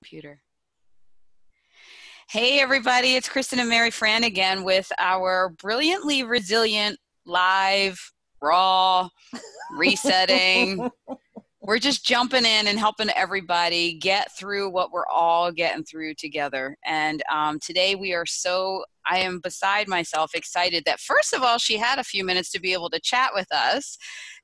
computer. Hey, everybody, it's Kristin and Mary Fran again with our brilliantly resilient live, raw, resetting. we're just jumping in and helping everybody get through what we're all getting through together. And um, today we are so, I am beside myself excited that, first of all, she had a few minutes to be able to chat with us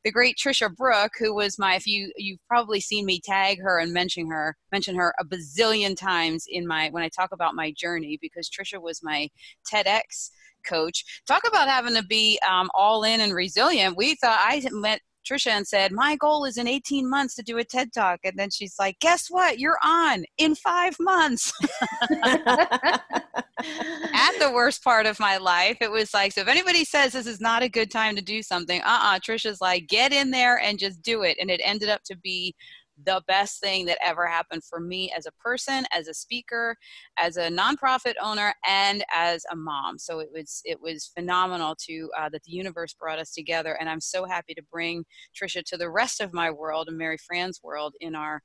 the great Tricia Brouk, who was my if you you've probably seen me tag her and mention her mention her a bazillion times in my when I talk about my journey because Tricia was my TEDx coach. Talk about having to be um, all in and resilient. We thought I met Tricia and said, My goal is in 18 months to do a TED Talk. And then she's like, Guess what? You're on in five months. At the worst part of my life, it was like, So if anybody says this is not a good time to do something, uh uh-uh. uh Tricia's like, Get in there and just do it. And it ended up to be the best thing that ever happened for me as a person, as a speaker, as a nonprofit owner, and as a mom. So it was it was phenomenal to uh, that the universe brought us together, and I'm so happy to bring Tricia to the rest of my world and Mary Fran's world in our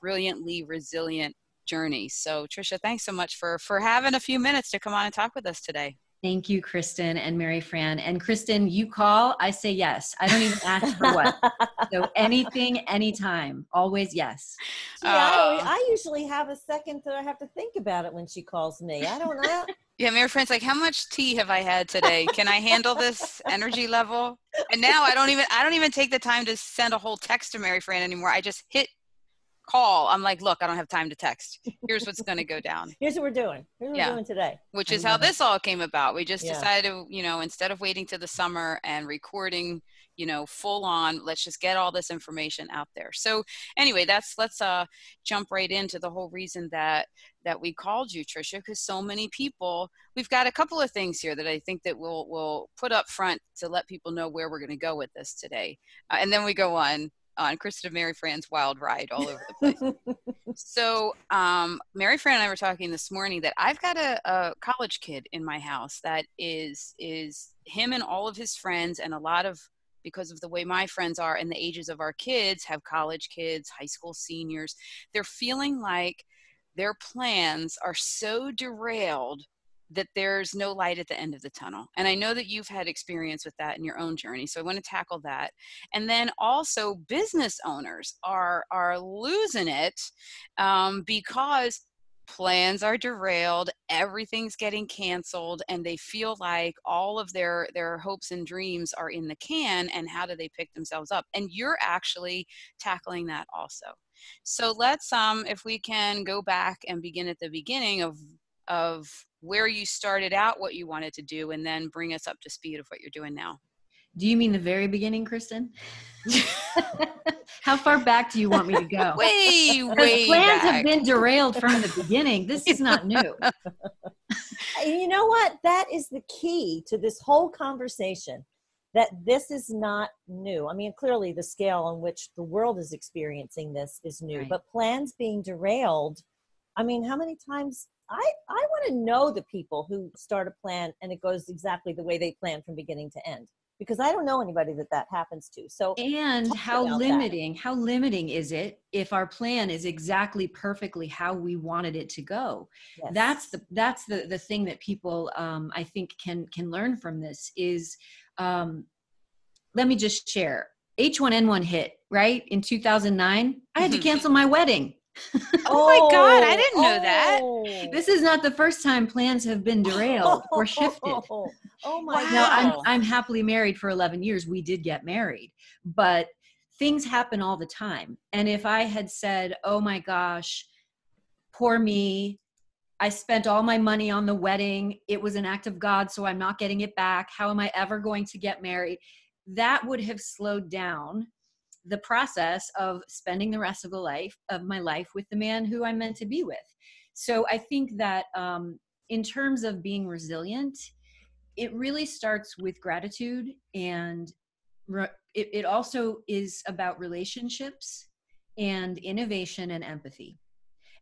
brilliantly resilient journey. So Tricia, thanks so much for for having a few minutes to come on and talk with us today. Thank you, Kristin and Mary Fran. And Kristin, you call, I say yes. I don't even ask for what. so anything, anytime, always yes. Yeah, I, oh. I, usually have a second that I have to think about it when she calls me. I don't know. Yeah, Mary Fran's like, how much tea have I had today? Can I handle this energy level? And now I don't even I don't even take the time to send a whole text to Mary Fran anymore. I just hit call, I'm like, look, I don't have time to text. Here's what's going to go down. Here's what we're doing. Here's what yeah. we're doing today. Which is how this all came about. We just yeah. decided, you know, instead of waiting to the summer and recording, you know, full on, let's just get all this information out there. So anyway, that's let's uh jump right into the whole reason that that we called you, Tricia, because so many people. We've got a couple of things here that I think that we'll we'll put up front to let people know where we're going to go with this today, uh, and then we go on on Krista Mary Fran's wild ride all over the place. so um, Mary Fran and I were talking this morning that I've got a, a, college kid in my house that is is him and all of his friends and a lot of because of the way my friends are and the ages of our kids have college kids, high school seniors. They're feeling like their plans are so derailed that there's no light at the end of the tunnel. And I know that you've had experience with that in your own journey. So I want to tackle that. And then also business owners are are losing it um, because plans are derailed everything's getting canceled and they feel like all of their their hopes and dreams are in the can and how do they pick themselves up and you're actually tackling that also so let's um if we can go back and begin at the beginning of of where you started out, what you wanted to do, and then bring us up to speed of what you're doing now. Do you mean the very beginning, Kristin? How far back do you want me to go? way, way. Plans back. have been derailed from the beginning. This is not new. you know what? That is the key to this whole conversation. That this is not new. I mean, clearly the scale on which the world is experiencing this is new, right. but plans being derailed. I mean, how many times I, I want to know the people who start a plan and it goes exactly the way they plan from beginning to end because I don't know anybody that that happens to. So and how limiting, that. how limiting is it if our plan is exactly perfectly how we wanted it to go? Yes. That's the that's the the thing that people um, I think can can learn from this is. Um, let me just share. H1N1 hit right in 2009. I had to cancel my wedding oh, my god, I didn't know oh. that. This is not the first time plans have been derailed or shifted. Oh my wow. Now I'm I'm happily married for 11 years. We did get married, but things happen all the time. And if I had said, "Oh my gosh, poor me, I spent all my money on the wedding. It was an act of God, so I'm not getting it back. How am I ever going to get married?" That would have slowed down the process of spending the rest of the life of my life with the man who I'm meant to be with. So I think that um, in terms of being resilient, it really starts with gratitude and re- it, it also is about relationships and innovation and empathy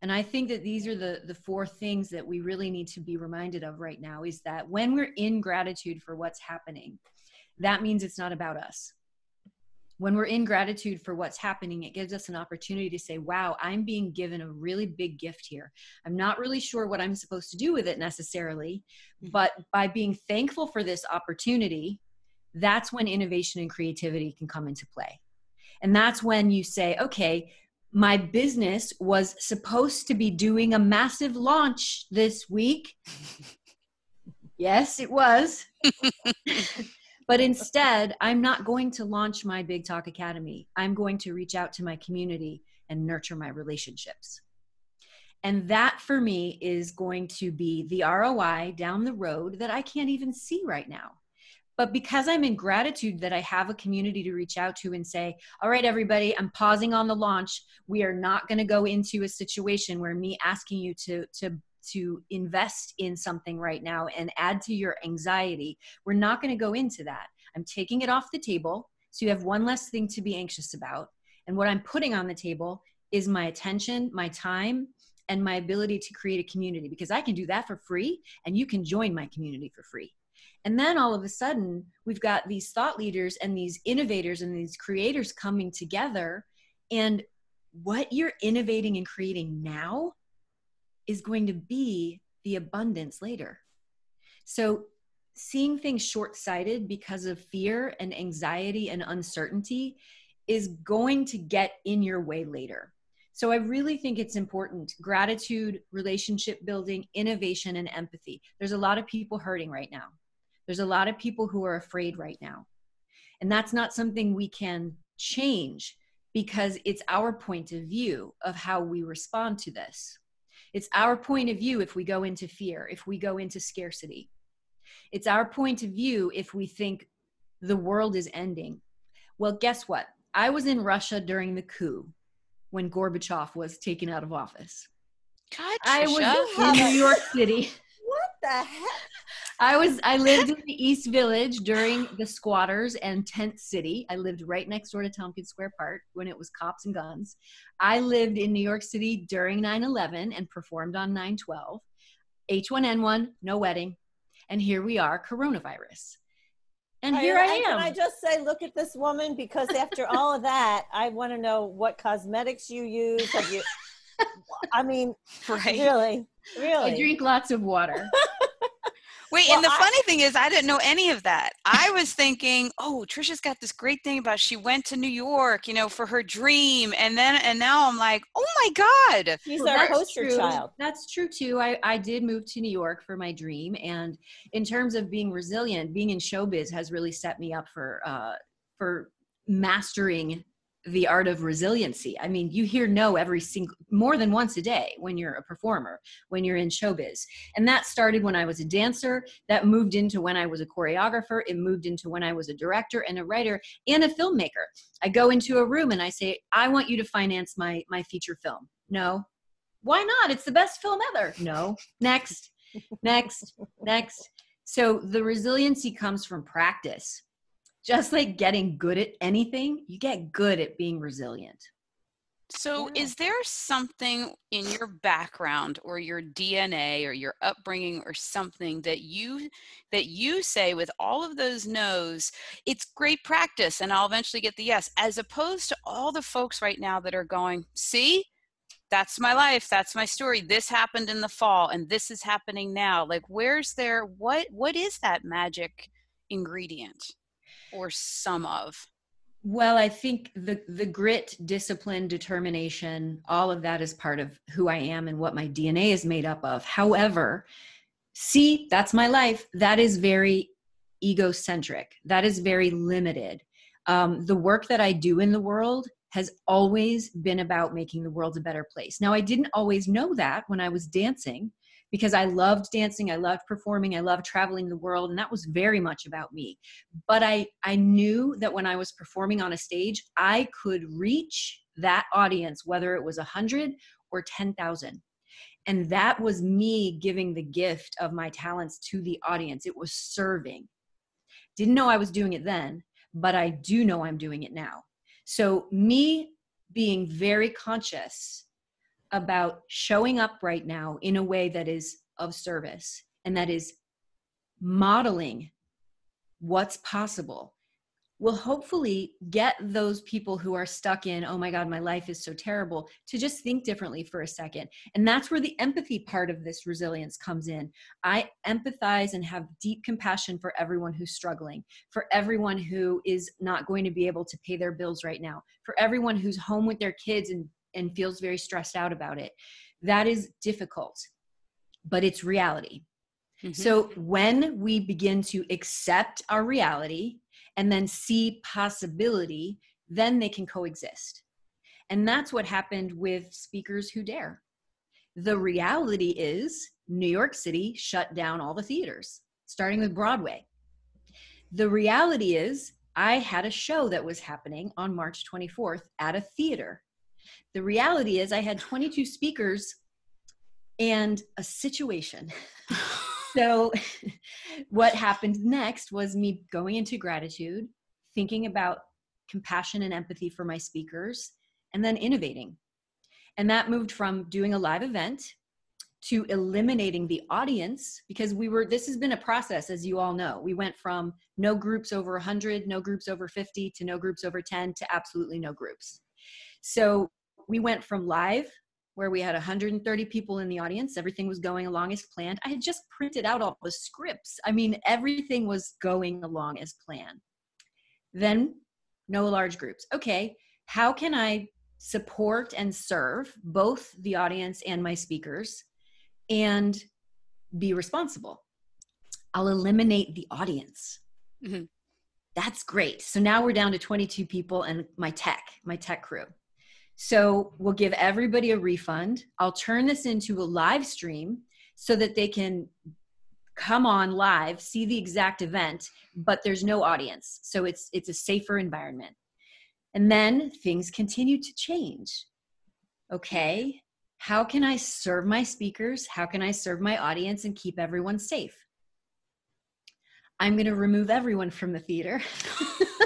and i think that these are the the four things that we really need to be reminded of right now is that when we're in gratitude for what's happening that means it's not about us when we're in gratitude for what's happening, it gives us an opportunity to say, wow, I'm being given a really big gift here. I'm not really sure what I'm supposed to do with it necessarily, mm-hmm. but by being thankful for this opportunity, that's when innovation and creativity can come into play. And that's when you say, okay, my business was supposed to be doing a massive launch this week. yes, it was. But instead, I'm not going to launch my Big Talk Academy. I'm going to reach out to my community and nurture my relationships. And that for me is going to be the ROI down the road that I can't even see right now. But because I'm in gratitude that I have a community to reach out to and say, all right, everybody, I'm pausing on the launch. We are not going to go into a situation where me asking you to, to to invest in something right now and add to your anxiety. We're not going to go into that. I'm taking it off the table. So you have one less thing to be anxious about. And what I'm putting on the table is my attention, my time, and my ability to create a community because I can do that for free and you can join my community for free. And then all of a sudden, we've got these thought leaders and these innovators and these creators coming together. And what you're innovating and creating now is going to be the abundance later. So, seeing things short sighted because of fear and anxiety and uncertainty is going to get in your way later. So, I really think it's important gratitude, relationship building, innovation, and empathy. There's a lot of people hurting right now. There's a lot of people who are afraid right now. And that's not something we can change because it's our point of view of how we respond to this. It's our point of view if we go into fear, if we go into scarcity. It's our point of view if we think the world is ending. Well, guess what? I was in Russia during the coup when Gorbachev was taken out of office. God, I was in New York City. What the heck? I was I lived in the East Village during the squatters and tent city. I lived right next door to Tompkins Square Park when it was cops and guns. I lived in New York City during 9/11 and performed on 9/12. H1N1, no wedding. And here we are, coronavirus. And here I, I am. Can I just say, look at this woman? Because after all of that, I want to know what cosmetics you use. Have you? I mean, right. really, really. I drink lots of water. Wait, well, and the I, funny thing is, I didn't know any of that. I was thinking, oh, Tricia's got this great thing about she went to New York, you know, for her dream, and then and now I'm like, oh my god, she's well, our poster true. child. That's true too. I I did move to New York for my dream, and in terms of being resilient, being in showbiz has really set me up for uh for mastering the art of resiliency. I mean, you hear no every single more than once a day when you're a performer, when you're in showbiz. And that started when I was a dancer, that moved into when I was a choreographer, it moved into when I was a director and a writer and a filmmaker. I go into a room and I say, "I want you to finance my my feature film." No. Why not? It's the best film ever. No. Next. next. Next. So the resiliency comes from practice just like getting good at anything, you get good at being resilient. So, yeah. is there something in your background or your DNA or your upbringing or something that you that you say with all of those no's, it's great practice and I'll eventually get the yes, as opposed to all the folks right now that are going, see, that's my life, that's my story. This happened in the fall and this is happening now. Like, where's there what what is that magic ingredient? Or some of? Well, I think the the grit, discipline, determination, all of that is part of who I am and what my DNA is made up of. However, see, that's my life. That is very egocentric. That is very limited. Um, the work that I do in the world has always been about making the world a better place. Now, I didn't always know that when I was dancing because I loved dancing, I loved performing, I loved traveling the world, and that was very much about me. But I, I knew that when I was performing on a stage, I could reach that audience, whether it was a hundred or 10,000. And that was me giving the gift of my talents to the audience. It was serving. Didn't know I was doing it then, but I do know I'm doing it now. So, me being very conscious about showing up right now in a way that is of service and that is modeling what's possible will hopefully get those people who are stuck in, oh my God, my life is so terrible, to just think differently for a second. And that's where the empathy part of this resilience comes in. I empathize and have deep compassion for everyone who's struggling, for everyone who is not going to be able to pay their bills right now, for everyone who's home with their kids and, and feels very stressed out about it. That is difficult, but it's reality. Mm-hmm. So when we begin to accept our reality, and then see possibility, then they can coexist. And that's what happened with Speakers Who Dare. The reality is, New York City shut down all the theaters, starting with Broadway. The reality is, I had a show that was happening on March 24th at a theater. The reality is, I had 22 speakers and a situation. so what happened next was me going into gratitude thinking about compassion and empathy for my speakers and then innovating. And that moved from doing a live event to eliminating the audience because we were this has been a process as you all know. We went from no groups over 100 no groups over 50 to no groups over 10 to absolutely no groups so we went from live where we had 130 people in the audience. Everything was going along as planned. I had just printed out all the scripts. I mean, everything was going along as planned. Then, no large groups. Okay, how can I support and serve both the audience and my speakers and be responsible? I'll eliminate the audience. Mm-hmm. That's great. So now we're down to 22 people and my tech, my tech crew. So we'll give everybody a refund. I'll turn this into a live stream so that they can come on live, see the exact event, but there's no audience. So it's it's a safer environment. And then things continue to change. Okay, how can I serve my speakers? How can I serve my audience and keep everyone safe? I'm going to remove everyone from the theater.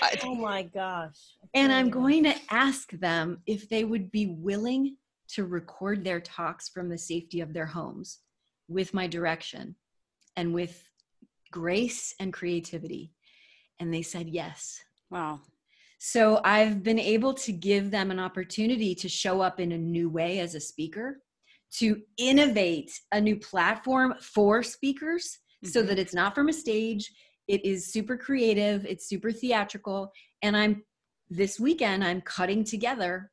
God. Oh my gosh. And I'm going to ask them if they would be willing to record their talks from the safety of their homes with my direction and with grace and creativity. And they said yes. Wow. So I've been able to give them an opportunity to show up in a new way as a speaker, to innovate a new platform for speakers mm-hmm. so that it's not from a stage, it is super creative, it's super theatrical, and I'm this weekend I'm cutting together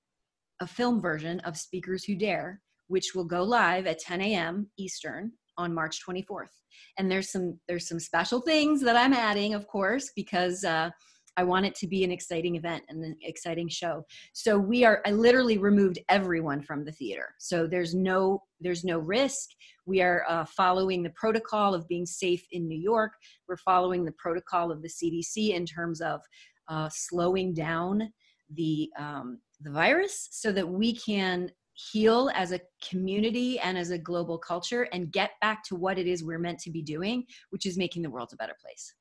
a film version of Speakers Who Dare, which will go live at 10 a.m. Eastern on March 24th. And there's some there's some special things that I'm adding, of course, because uh, I want it to be an exciting event and an exciting show. So we are I literally removed everyone from the theater. So there's no there's no risk. We are uh, following the protocol of being safe in New York. We're following the protocol of the CDC in terms of uh, slowing down the um, the virus so that we can heal as a community and as a global culture and get back to what it is we're meant to be doing, which is making the world a better place.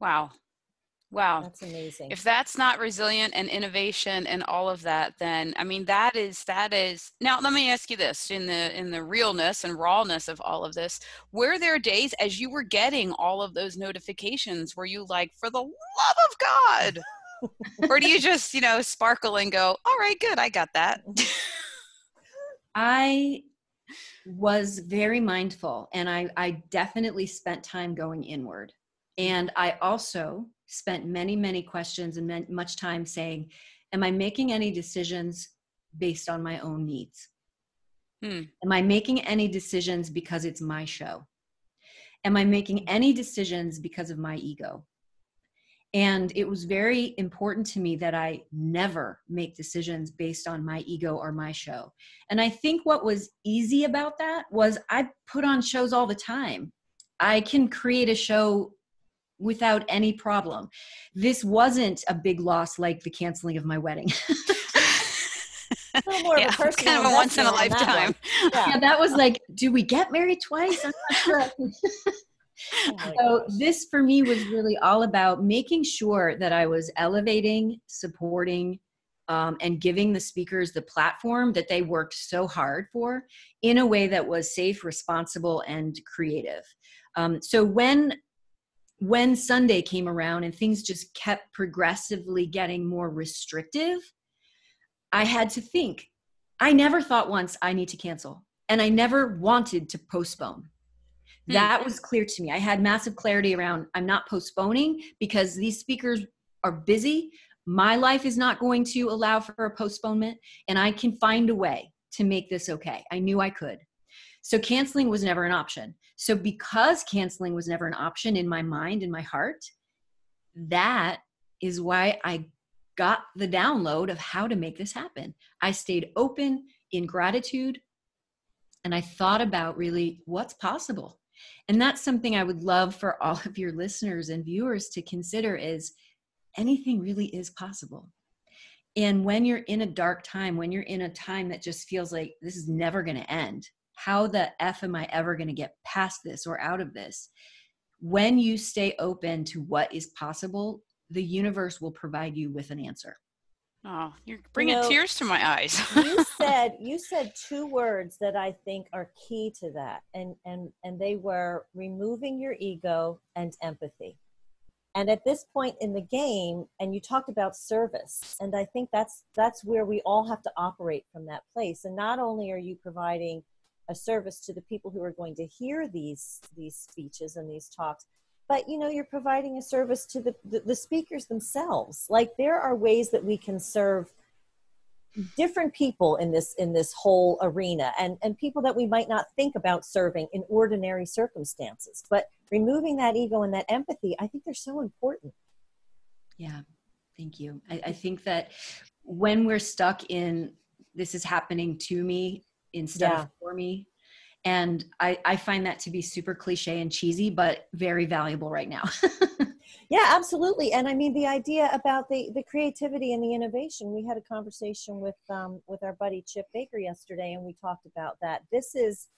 Wow. Wow. That's amazing. If that's not resilient and innovation and all of that, then I mean that is that is now let me ask you this in the in the realness and rawness of all of this, were there days as you were getting all of those notifications were you like, for the love of God? or do you just, you know, sparkle and go, all right, good, I got that? I was very mindful and I, I definitely spent time going inward. And I also spent many, many questions and much time saying, Am I making any decisions based on my own needs? Hmm. Am I making any decisions because it's my show? Am I making any decisions because of my ego? And it was very important to me that I never make decisions based on my ego or my show. And I think what was easy about that was I put on shows all the time. I can create a show without any problem. This wasn't a big loss like the canceling of my wedding. yeah, kind of a once in a lifetime. That yeah. yeah. that was like, do we get married twice? I'm not sure. oh so this for me was really all about making sure that I was elevating, supporting, um, and giving the speakers the platform that they worked so hard for in a way that was safe, responsible, and creative. Um, so when when Sunday came around and things just kept progressively getting more restrictive, I had to think. I never thought once I need to cancel, and I never wanted to postpone. Hmm. That was clear to me. I had massive clarity around I'm not postponing because these speakers are busy. My life is not going to allow for a postponement, and I can find a way to make this okay. I knew I could. So canceling was never an option. So because canceling was never an option in my mind, in my heart, that is why I got the download of how to make this happen. I stayed open in gratitude and I thought about really what's possible. And that's something I would love for all of your listeners and viewers to consider is anything really is possible. And when you're in a dark time, when you're in a time that just feels like this is never going to end, how the F am I ever going to get past this or out of this? When you stay open to what is possible, the universe will provide you with an answer. Oh, you're bringing you know, tears to my eyes. you said you said two words that I think are key to that, and and and they were removing your ego and empathy. And at this point in the game, and you talked about service, and I think that's that's where we all have to operate from that place. And not only are you providing a service to the people who are going to hear these these speeches and these talks, but you know you're providing a service to the, the, the speakers themselves. Like there are ways that we can serve different people in this in this whole arena and and people that we might not think about serving in ordinary circumstances. But removing that ego and that empathy i think they're so important. Yeah. Thank you. I, I think that when we're stuck in this is happening to me instead yeah. of for me. And I, I find that to be super cliche and cheesy but very valuable right now. Yeah absolutely. And i mean the idea about the the creativity and the innovation we had a conversation with um, with our buddy chip baker yesterday and we talked about that. This is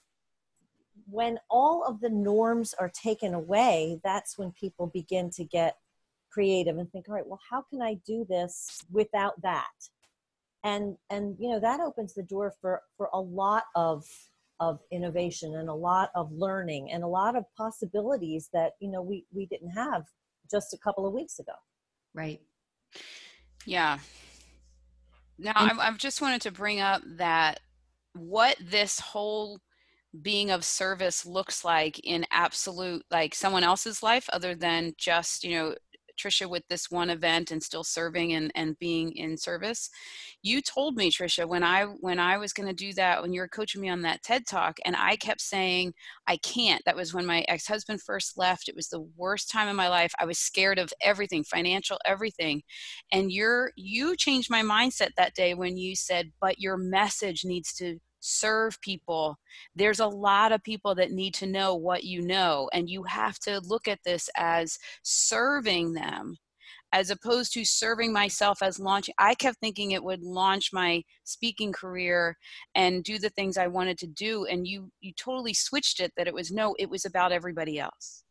when all of the norms are taken away that's when people begin to get creative and think all right well how can i do this without that and and you know that opens the door for for a lot of of innovation and a lot of learning and a lot of possibilities that you know we we didn't have just a couple of weeks ago. Right. Yeah. Now, I, I just wanted to bring up that what this whole being of service looks like in absolute like someone else's life other than just you know Tricia with this one event and still serving and, and being in service. You told me, Tricia, when I when I was going to do that, when you were coaching me on that TED talk, and I kept saying I can't. That was when my ex husband first left. It was the worst time in my life. I was scared of everything, financial, everything. And you're you changed my mindset that day when you said, but your message needs to serve people. There's a lot of people that need to know what you know, and you have to look at this as serving them as opposed to serving myself as launching. I kept thinking it would launch my speaking career and do the things I wanted to do, and you you totally switched it that it was no, it was about everybody else.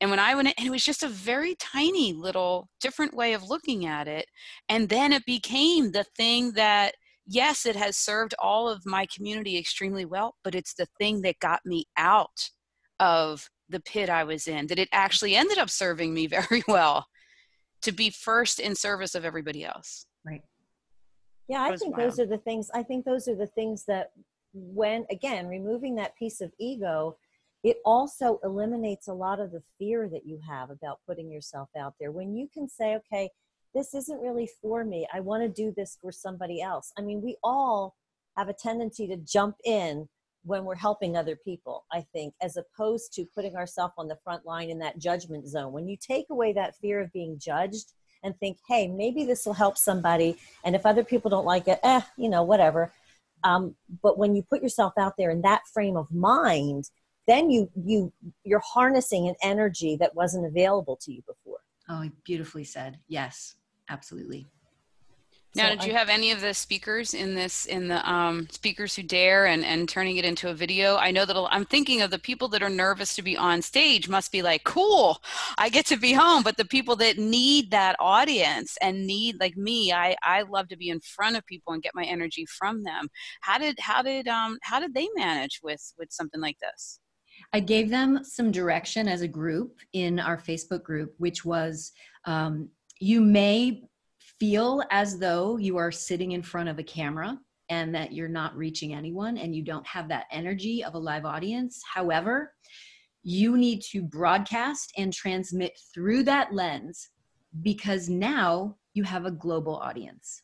And when I went and it was just a very tiny little different way of looking at it. And then it became the thing that yes, it has served all of my community extremely well, but it's the thing that got me out of the pit I was in that it actually ended up serving me very well to be first in service of everybody else. Right. Yeah, I think wild. those are the things. I think those are the things that, when again, removing that piece of ego, it also eliminates a lot of the fear that you have about putting yourself out there. When you can say, okay, this isn't really for me. I want to do this for somebody else. I mean, we all have a tendency to jump in when we're helping other people, I think, as opposed to putting ourselves on the front line in that judgment zone. When you take away that fear of being judged and think, hey, maybe this will help somebody, and if other people don't like it, eh, you know, whatever. Um, but when you put yourself out there in that frame of mind, then you you you're harnessing an energy that wasn't available to you before. Oh, beautifully said. Yes absolutely now, so did you have any of the speakers in this, in the um, speakers who dare and, and turning it into a video? I know that I'm thinking of the people that are nervous to be on stage must be like, cool, I get to be home. But the people that need that audience and need, like me, I, I love to be in front of people and get my energy from them. How did, how did, um, how did they manage with, with something like this? I gave them some direction as a group in our Facebook group, which was um, you may feel as though you are sitting in front of a camera and that you're not reaching anyone and you don't have that energy of a live audience. However, you need to broadcast and transmit through that lens because now you have a global audience.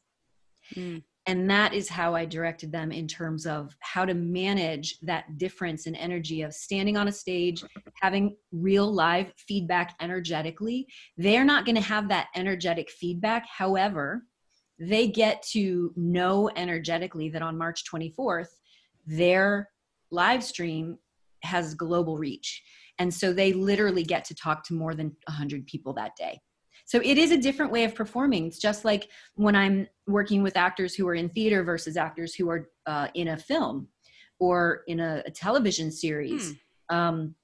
Mm and that is how i directed them in terms of how to manage that difference in energy of standing on a stage having real live feedback energetically. They're not going to have that energetic feedback. However they get to know energetically that on march 24th their live stream has global reach. And so they literally get to talk to more than 100 people that day so it is a different way of performing. It's just like when I'm working with actors who are in theater versus actors who are uh, in a film or in a, a television series. Hmm. Um,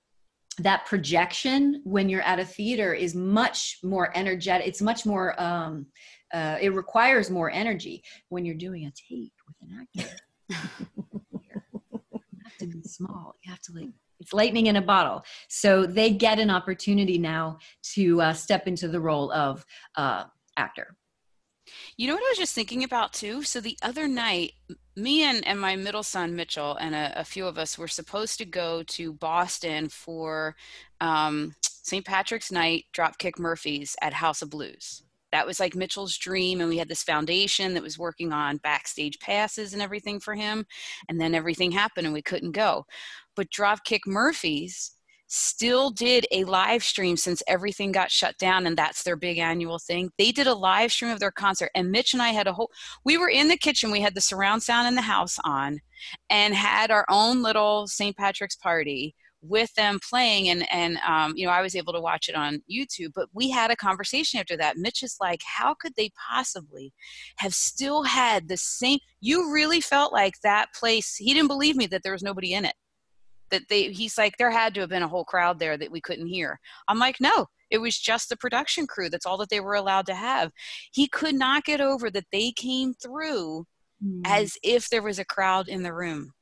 that projection when you're at a theater is much more energetic. It's much more. Um, uh, it requires more energy when you're doing a tape with an actor. you have to be small. You have to like it's lightning in a bottle. So they get an opportunity now to uh, step into the role of uh, actor. You know what I was just thinking about too? So the other night, me and, and my middle son Mitchell and a, a few of us were supposed to go to Boston for um, St. Patrick's Night Dropkick Murphys at House of Blues. That was like Mitchell's dream, and we had this foundation that was working on backstage passes and everything for him. And then everything happened, and we couldn't go but Dropkick Murphys still did a live stream since everything got shut down and that's their big annual thing. They did a live stream of their concert and Mitch and I had a whole we were in the kitchen, we had the surround sound in the house on and had our own little St. Patrick's party with them playing and and um, you know I was able to watch it on YouTube but we had a conversation after that. Mitch is like how could they possibly have still had the same you really felt like that place he didn't believe me that there was nobody in it. That they he's like there had to have been a whole crowd there that we couldn't hear. I'm like no it was just the production crew. That's all that they were allowed to have. He could not get over that they came through mm. as if there was a crowd in the room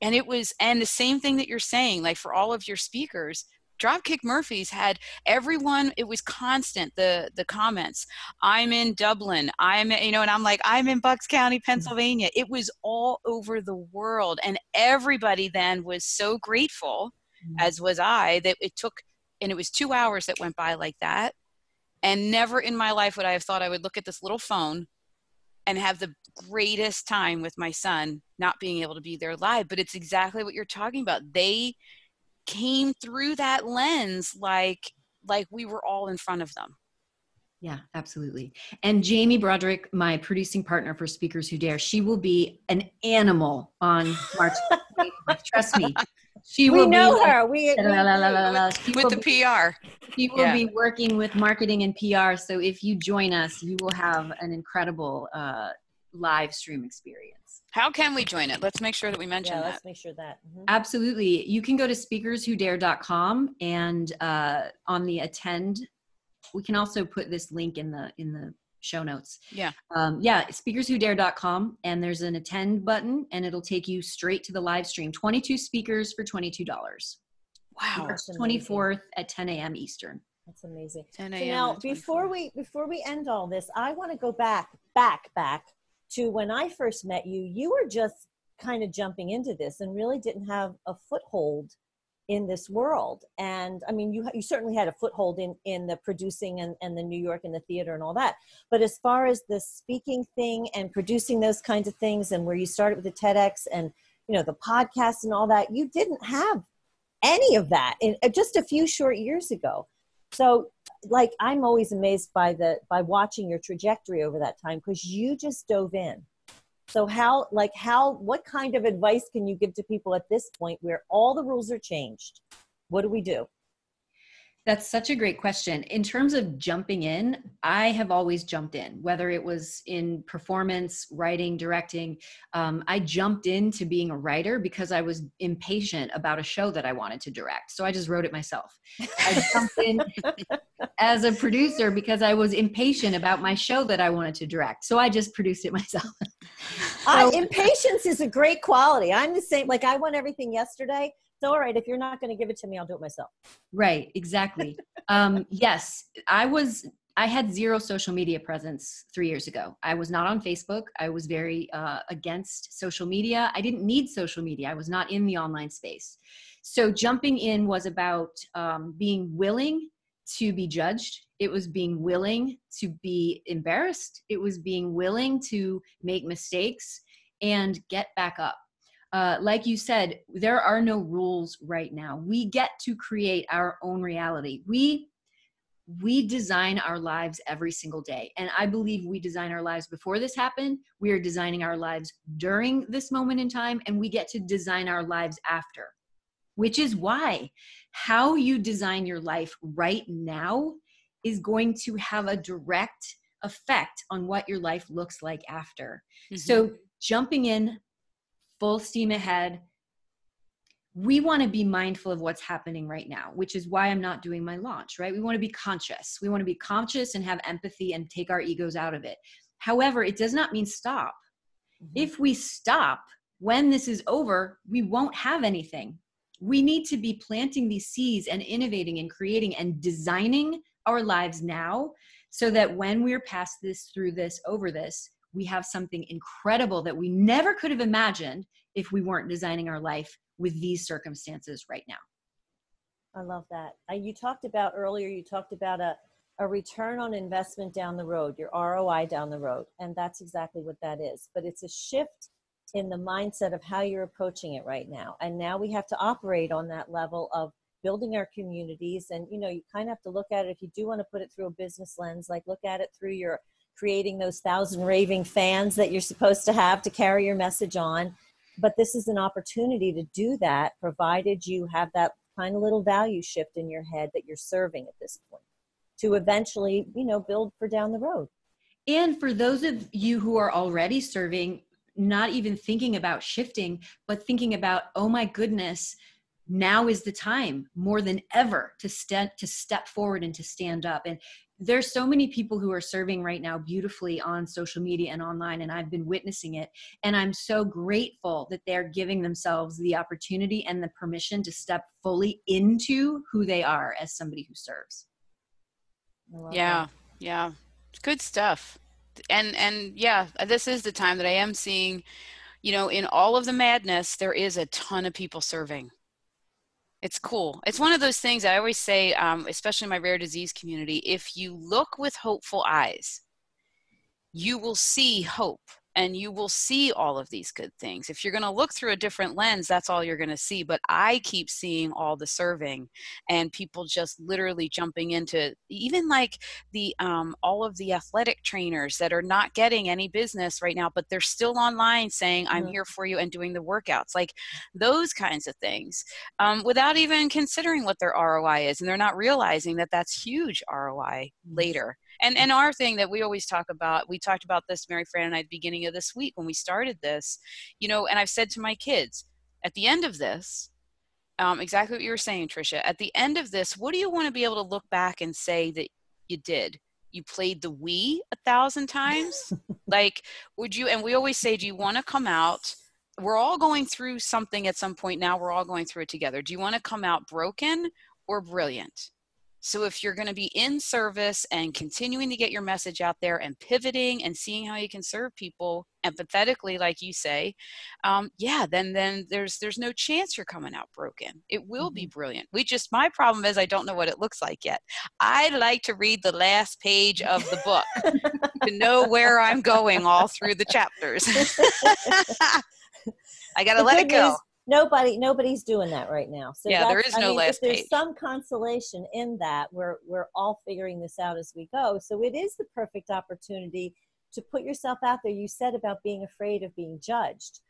and it was and the same thing that you're saying like for all of your speakers Dropkick Murphys had everyone. It was constant. The the comments. I'm in Dublin. I'm you know, and I'm like I'm in Bucks County, Pennsylvania. It was all over the world, and everybody then was so grateful, mm-hmm. as was I, that it took, and it was two hours that went by like that, and never in my life would I have thought I would look at this little phone, and have the greatest time with my son, not being able to be there live. But it's exactly what you're talking about. They came through that lens like like we were all in front of them yeah absolutely and jamie broderick my producing partner for speakers who dare she will be an animal on march trust me she we will know be, her we, la, la, la, with the be, pr she will yeah. be working with marketing and pr so if you join us you will have an incredible uh, live stream experience how can we join it? Let's make sure that we mention yeah, that. Let's make sure that. Mm-hmm. Absolutely. You can go to speakerswhodare.com and uh, on the attend, we can also put this link in the in the show notes. Yeah. Um, yeah, speakerswhodare.com and there's an attend button and it'll take you straight to the live stream. 22 speakers for $22. Wow. March 24th at 10 a.m. Eastern. That's amazing. 10 a.m. So now before we before we end all this, I want to go back, back, back to when I first met you, you were just kind of jumping into this and really didn't have a foothold in this world. And I mean, you, you certainly had a foothold in, in the producing and, and the New York and the theater and all that. But as far as the speaking thing and producing those kinds of things and where you started with the TEDx and, you know, the podcast and all that, you didn't have any of that in uh, just a few short years ago. So like i'm always amazed by the by watching your trajectory over that time because you just dove in so how like how what kind of advice can you give to people at this point where all the rules are changed? What do we do that's such a great question. In terms of jumping in, I have always jumped in, whether it was in performance, writing, directing. Um, I jumped into being a writer because I was impatient about a show that I wanted to direct. So I just wrote it myself. I jumped in. as a producer because I was impatient about my show that I wanted to direct. So I just produced it myself. so, impatience is a great quality. I'm the same. Like I want everything yesterday. All right, if you're not going to give it to me, I'll do it myself. Right. Exactly. um, yes, I was. I had zero social media presence three years ago. I was not on Facebook. I was very uh, against social media. I didn't need social media. I was not in the online space. So jumping in was about um, being willing to be judged. It was being willing to be embarrassed. It was being willing to make mistakes and get back up. Uh, like you said, there are no rules right now. We get to create our own reality. We we design our lives every single day. And I believe we design our lives before this happened. We are designing our lives during this moment in time, and we get to design our lives after which is why how you design your life right now is going to have a direct effect on what your life looks like after. Mm-hmm. So, jumping in full steam ahead, we want to be mindful of what's happening right now, which is why I'm not doing my launch, right? We want to be conscious. We want to be conscious and have empathy and take our egos out of it. However, it does not mean stop. Mm-hmm. If we stop when this is over, we won't have anything we need to be planting these seeds and innovating and creating and designing our lives now so that when we're past this, through this, over this, we have something incredible that we never could have imagined if we weren't designing our life with these circumstances right now. I love that. Uh, you talked about earlier, you talked about a, a return on investment down the road, your ROI down the road. And that's exactly what that is. But it's a shift in the mindset of how you're approaching it right now. And now we have to operate on that level of building our communities. And, you know, you kind of have to look at it if you do want to put it through a business lens, like look at it through your creating those thousand raving fans that you're supposed to have to carry your message on. But this is an opportunity to do that, provided you have that kind of little value shift in your head that you're serving at this point to eventually, you know, build for down the road. And for those of you who are already serving, not even thinking about shifting, but thinking about, oh my goodness, now is the time more than ever to step to step forward and to stand up. And there's so many people who are serving right now beautifully on social media and online and I've been witnessing it and I'm so grateful that they're giving themselves the opportunity and the permission to step fully into who they are as somebody who serves. Yeah. That. Yeah. Good stuff and and yeah this is the time that i am seeing you know in all of the madness there is a ton of people serving it's cool. It's one of those things i always say um, especially in my rare disease community if you look with hopeful eyes you will see hope and you will see all of these good things. If you're going to look through a different lens, that's all you're going to see. But I keep seeing all the serving and people just literally jumping into even like the um, all of the athletic trainers that are not getting any business right now, but they're still online saying, I'm mm-hmm. here for you and doing the workouts, like those kinds of things um, without even considering what their ROI is. And they're not realizing that that's huge ROI later and and our thing that we always talk about we talked about this mary fran and i at the beginning of this week when we started this you know and i've said to my kids at the end of this um, exactly what you were saying tricia at the end of this what do you want to be able to look back and say that you did? You played the Wii a thousand times? Like would you and we always say do you want to come out? We're all going through something at some point now we're all going through it together. Do you want to come out broken or brilliant so if you're going to be in service and continuing to get your message out there and pivoting and seeing how you can serve people empathetically, like you say, um, yeah, then then there's there's no chance you're coming out broken. It will mm-hmm. be brilliant. We just my problem is I don't know what it looks like yet. I'd like to read the last page of the book to know where I'm going all through the chapters. I got to let it go. News, nobody nobody's doing that right now. So yeah there is no I mean, last there's page. some consolation in that we're we're all figuring this out as we go. So it is the perfect opportunity to put yourself out there. You said about being afraid of being judged.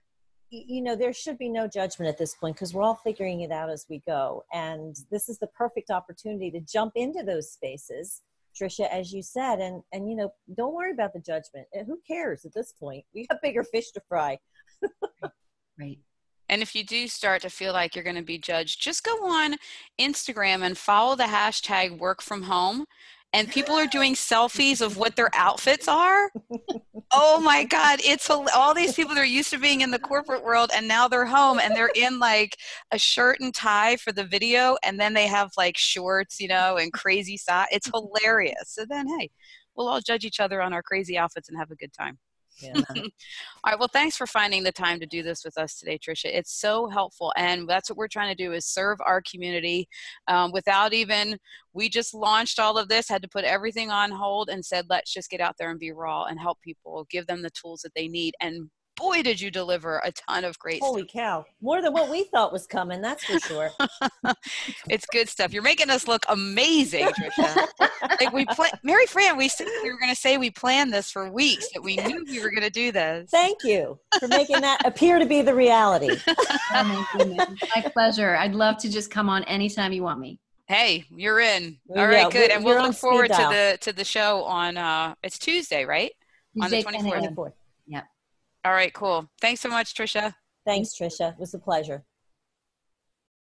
You know there should be no judgment at this point because we're all figuring it out as we go. And this is the perfect opportunity to jump into those spaces tricia as you said. And and you know don't worry about the judgment. Who cares at this point? We have bigger fish to fry. Right And if you do start to feel like you're going to be judged, just go on Instagram and follow the hashtag work from home. And people are doing selfies of what their outfits are. Oh my God. It's all these people that are used to being in the corporate world and now they're home and they're in like a shirt and tie for the video. And then they have like shorts, you know, and crazy socks. It's hilarious. So then, hey, we'll all judge each other on our crazy outfits and have a good time. All right. Well, thanks for finding the time to do this with us today, Tricia. It's so helpful, and that's what we're trying to do is serve our community um, without even. We just launched all of this, had to put everything on hold, and said, let's just get out there and be raw and help people, give them the tools that they need, and boy, did you deliver a ton of great Holy stuff. cow. More than what we thought was coming, that's for sure. it's good stuff. You're making us look amazing, Tricia. like we play Mary Fran, we said we were gonna say we planned this for weeks, that we knew we were gonna do this. Thank you for making that appear to be the reality. oh, my, my pleasure. I'd love to just come on anytime you want me hey you're in all right yeah, good and we'll look forward to the to the show on uh it's tuesday right tuesday, on the 24th yeah all right, cool. Thanks so much, Tricia. Thanks, Tricia. It was a pleasure.